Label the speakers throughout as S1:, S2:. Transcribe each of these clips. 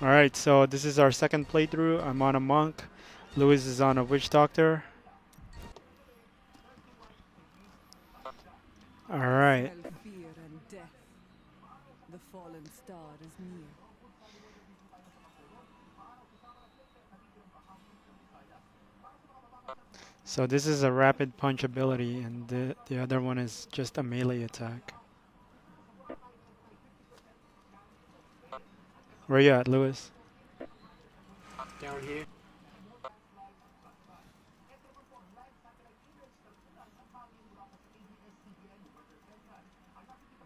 S1: Alright, so this is our second playthrough. I'm on a monk. Lewis is on a witch doctor. Alright.
S2: Smell fear and death. The fallen star is near.
S1: So this is a rapid punch ability and the, the other one is just a melee attack. Where you at, Lewis?
S3: Down here.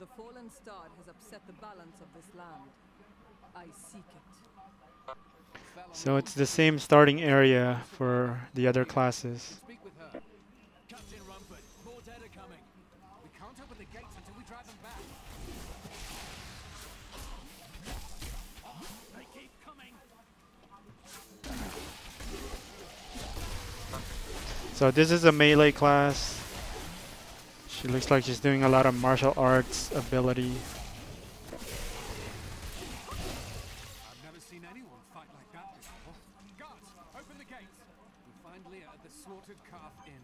S2: The fallen star has upset the balance of this land. I seek it.
S1: So it's the same starting area for the other classes. So this is a melee class. She looks like she's doing a lot of martial arts ability.
S4: I've never seen anyone fight like that before. Guards, open the gates. We find Leah at the Slaughtered Calf Inn.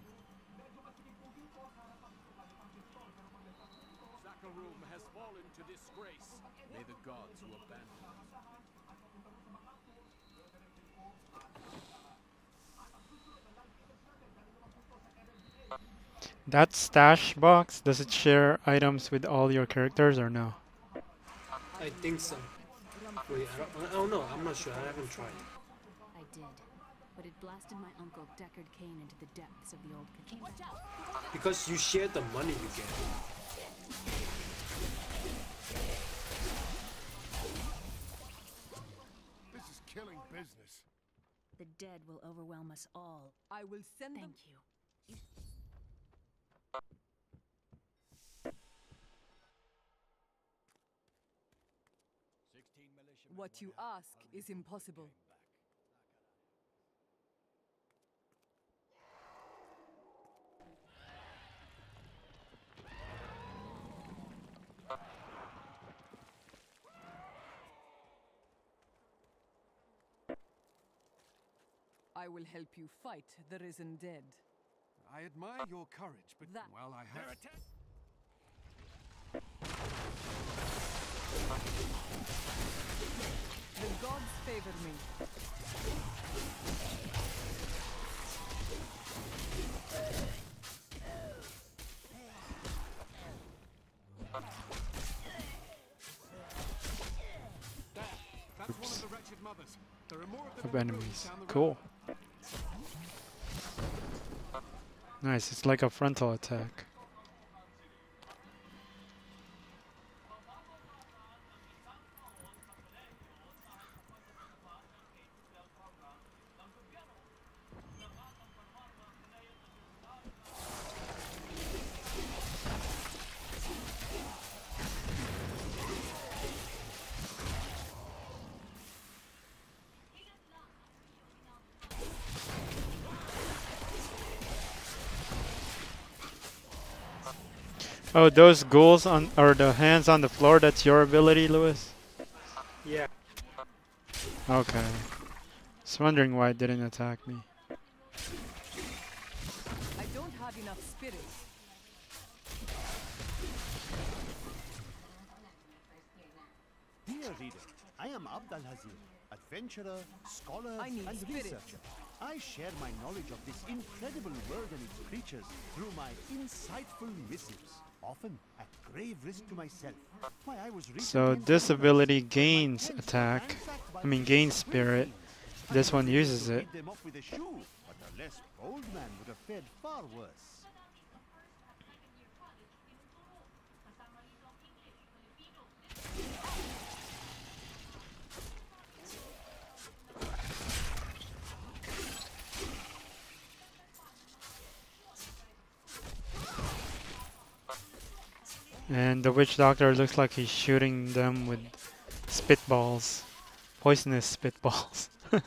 S4: Zakarum has fallen to disgrace. May the gods who abandoned
S1: That stash box, does it share items with all your characters or no?
S3: I think so. Wait, I don't, I don't know. I'm not sure. I haven't tried.
S5: I did, but it blasted my uncle Deckard Cain into the depths of the old cathedral.
S3: Because you share the money you get.
S4: This is killing business.
S5: The dead will overwhelm us all.
S2: I will send them.
S5: Thank you.
S2: What you ask is impossible. I will help you fight the risen dead.
S4: I admire your courage, but
S2: That-
S4: well, I have.
S2: The gods favor me.
S4: That's one of the wretched mothers. There are more of
S1: Of
S4: in the ruins
S1: enemies.
S4: down the road.
S1: Cool. Nice, it's like a frontal attack. Oh, those ghouls on or the hands on the floor, that's your ability, Lewis?
S3: Yeah.
S1: Okay. Just wondering why it didn't attack me.
S2: I don't have enough spirit.
S6: Dear reader, I am Abd al-Hazir, adventurer, scholar,
S2: I need
S6: and
S2: spirit.
S6: researcher. I share my knowledge of this incredible world and its creatures through my insightful missives, often at grave risk to myself. Why, I was
S1: So this ability gains attack. I mean gains spirit. This one uses it.
S6: beat them off with a shoe, but a less bold man would have fared far worse.
S1: And the witch doctor looks like he's shooting them with spitballs. Poisonous spitballs.
S2: Not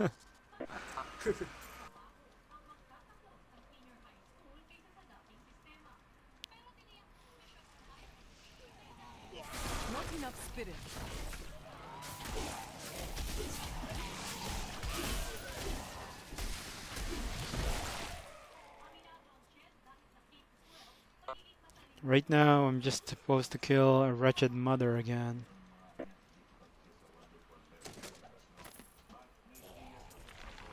S2: enough spirit.
S1: Right now, I'm just supposed to kill a wretched mother again.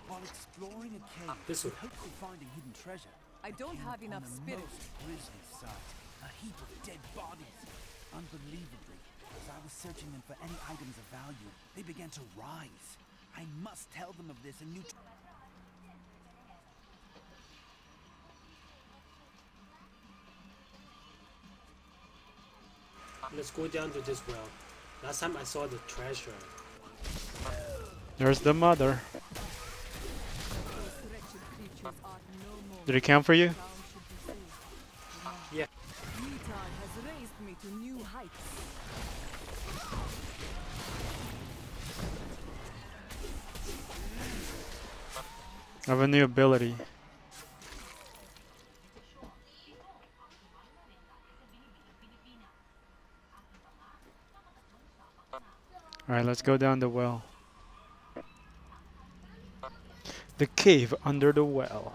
S6: While exploring a cave, ah,
S3: This
S6: with
S3: way.
S6: hope of finding hidden treasure,
S2: I don't have enough
S6: a
S2: spirit.
S6: most grisly sight. A heap of dead bodies. Unbelievably, as I was searching them for any items of value, they began to rise. I must tell them of this and you.
S3: Let's go down to this well. Last time I saw the treasure.
S1: There's the mother.
S2: Those wretched creatures are no more.
S1: Did it count for you?
S2: Town should be saved.
S3: Yeah.
S2: Retard has raised me to new heights.
S1: I have a new ability. Alright, let's go down the well. The cave under the well.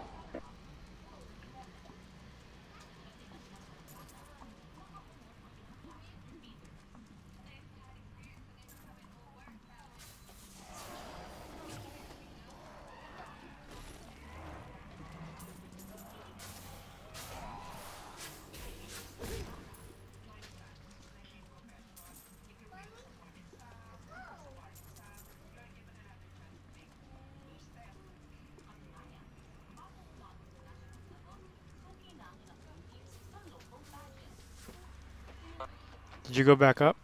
S1: Did you go back up?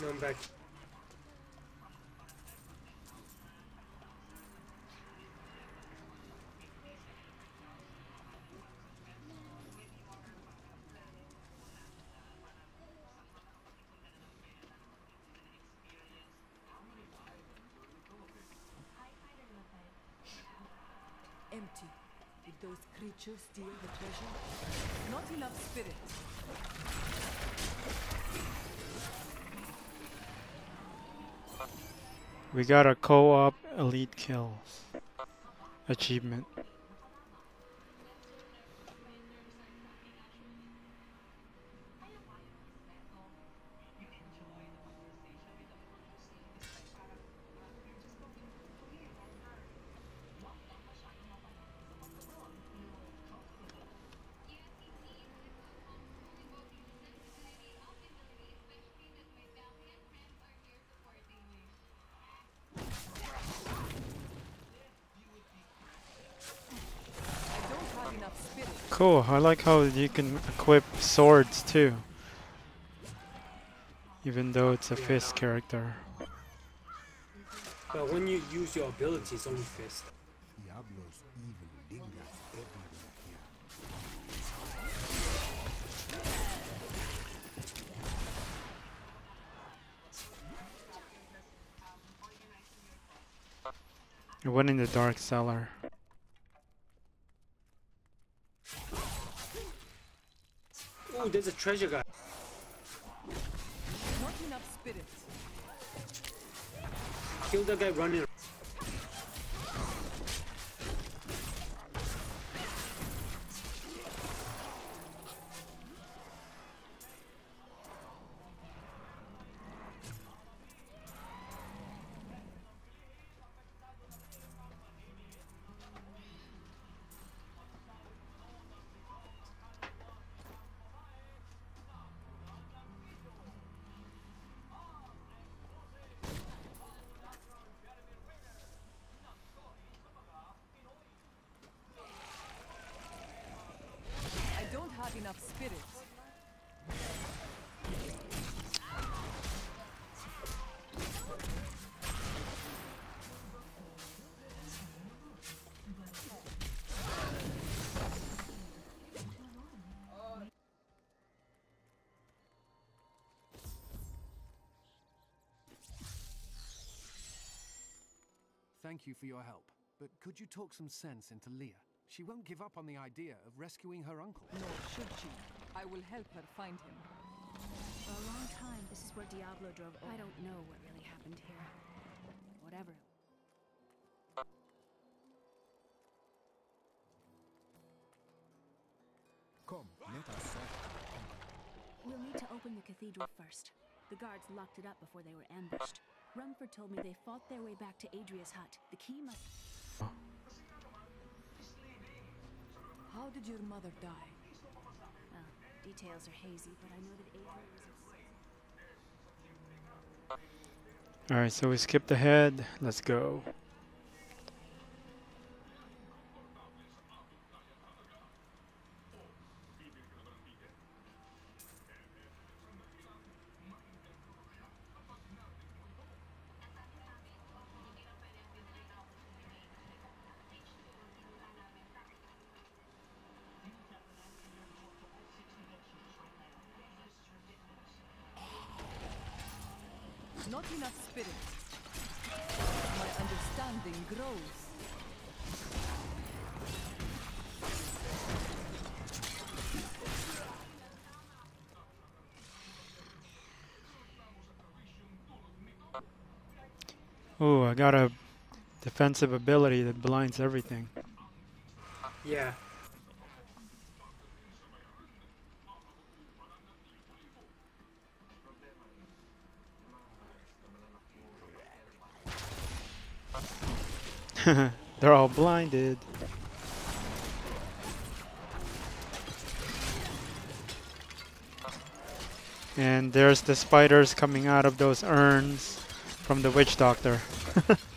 S3: No, I'm back.
S2: Empty. Did those creatures steal the treasure? Not enough spirit.
S1: We got a co-op elite kills achievement. Cool. I like how you can equip swords too. Even though it's a
S3: Yeah.
S1: fist character.
S3: But when you use your abilities, only fist.
S6: Diablo's evil here.
S1: I went in the dark cellar.
S3: There's a treasure guy.
S2: Not enough spirit.
S3: Kill the guy running.
S4: Thank you for your help. But could you talk some sense into Leah? She won't give up on the idea of rescuing her uncle.
S2: Nor should she. I will help her find him.
S5: For a long time, this is where Diablo drove. I don't know what really happened here. Whatever.
S7: Come, let us solve
S5: We'll need to open the cathedral first. The guards locked it up before they were ambushed. Rumford told me they fought their way back to Adria's hut. The key must.
S2: How did your mother die?
S5: Well, details are hazy, but I know that Adria was.
S1: Alright, so we skipped ahead. Let's go.
S2: Not enough spirit. My understanding grows.
S1: Ooh, I got a defensive ability that blinds everything.
S3: Yeah.
S1: They're all blinded. And there's the spiders coming out of those urns from the witch doctor.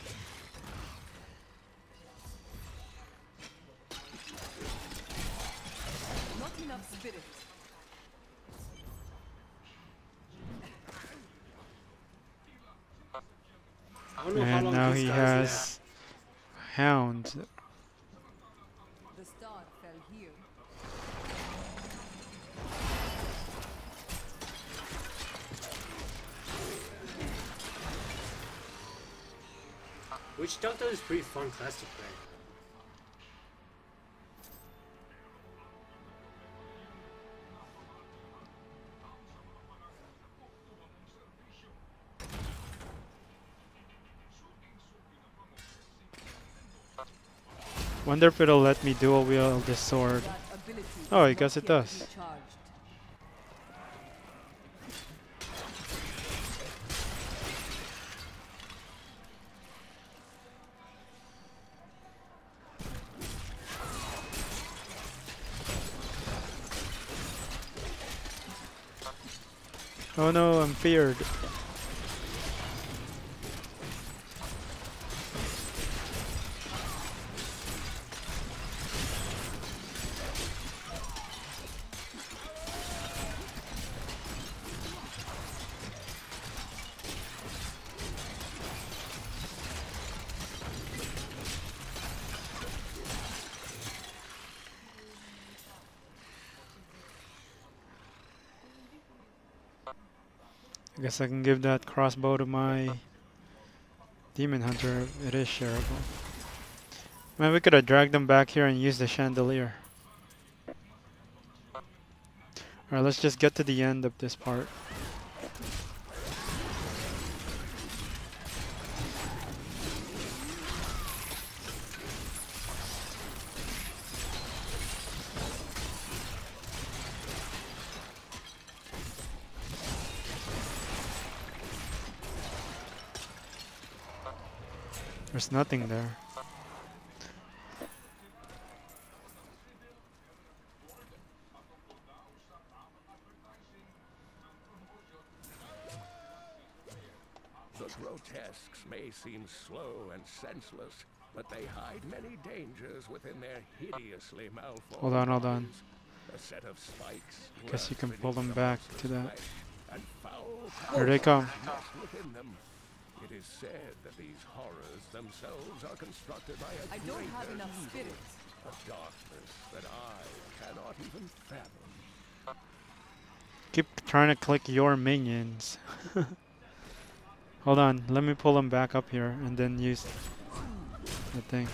S3: fun class to play.
S1: Wonder if it'll let me dual wield this sword. Oh, I guess it does. Oh no, I'm feared. Guess I can give that crossbow to my demon hunter. It is shareable. Man, we could have dragged them back here and used the chandelier. Alright, let's just get to the end of this part. There's nothing there.
S8: The grotesques may seem slow and senseless, but they hide many dangers within their hideously malformed
S1: Hold on, hold on.
S8: A set of spikes
S1: Guess you can pull them back to that. Here they come.
S8: Nest. It is said that these horrors themselves are constructed by a
S2: I don't have
S8: greater
S2: enough
S8: evil,
S2: spirit.
S8: a darkness that I cannot even fathom.
S1: Keep trying to click your minions. Hold on, let me pull them back up here and then use the thing.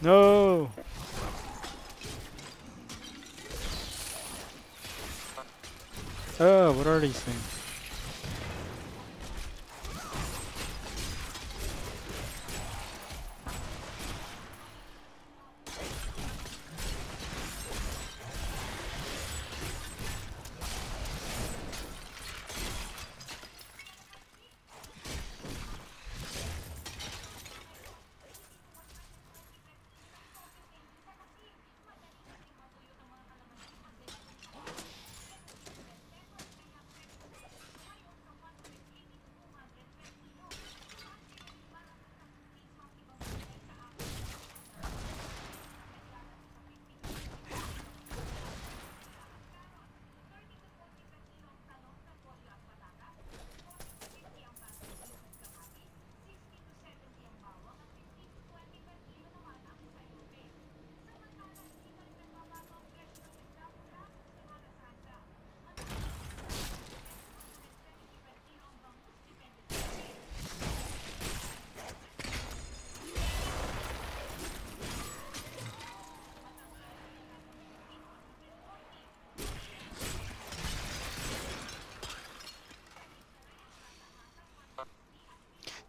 S1: No! Oh, what are these things?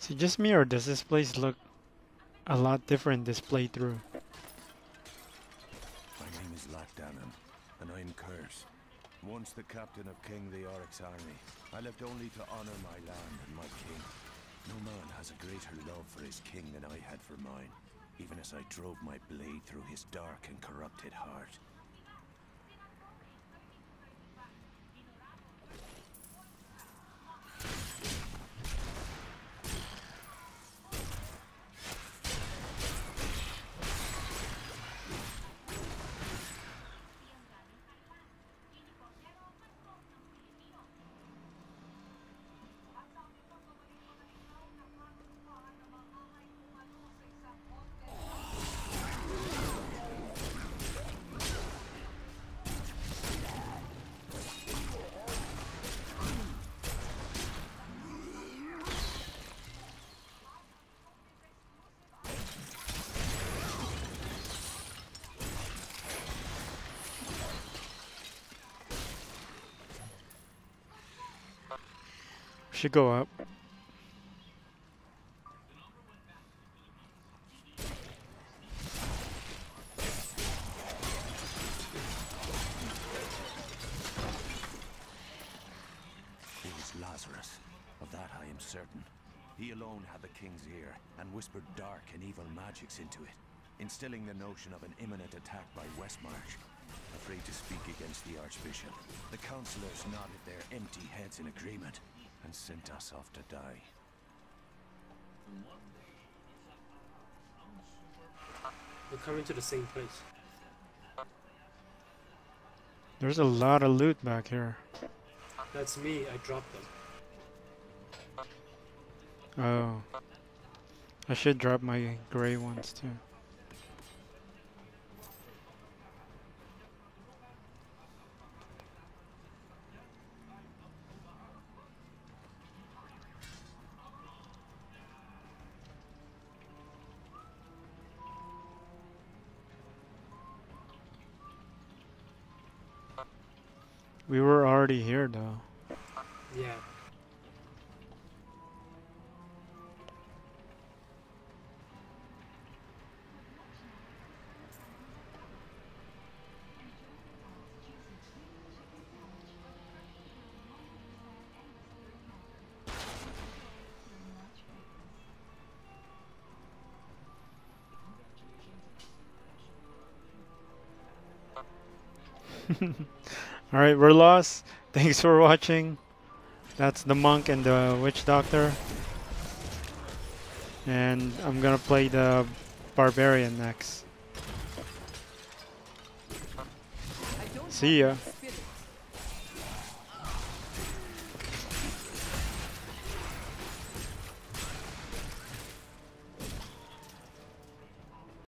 S1: It just me or does this place look a lot different this playthrough?
S7: My name is Lachdanan, and I'm Curse. Once the captain of King Leoric's army, I left only to honor my land and my king. No man has a greater love for his king than I had for mine, even as I drove my blade through his dark and corrupted heart.
S1: Should go up.
S7: It was Lazarus. Of that I am certain. He alone had the king's ear and whispered dark and evil magics into it, instilling the notion of an imminent attack by Westmarch. Afraid to speak against the Archbishop, the councillors nodded their empty heads in agreement and sent us off to die.
S3: We're coming to the same place.
S1: There's a lot of loot back here.
S3: That's me. I dropped them.
S1: Oh. I should drop my gray ones too. We were already here though.
S3: Yeah.
S1: Alright, we're lost. Thanks for watching. That's the monk and the witch doctor. And I'm gonna play the barbarian next. See ya.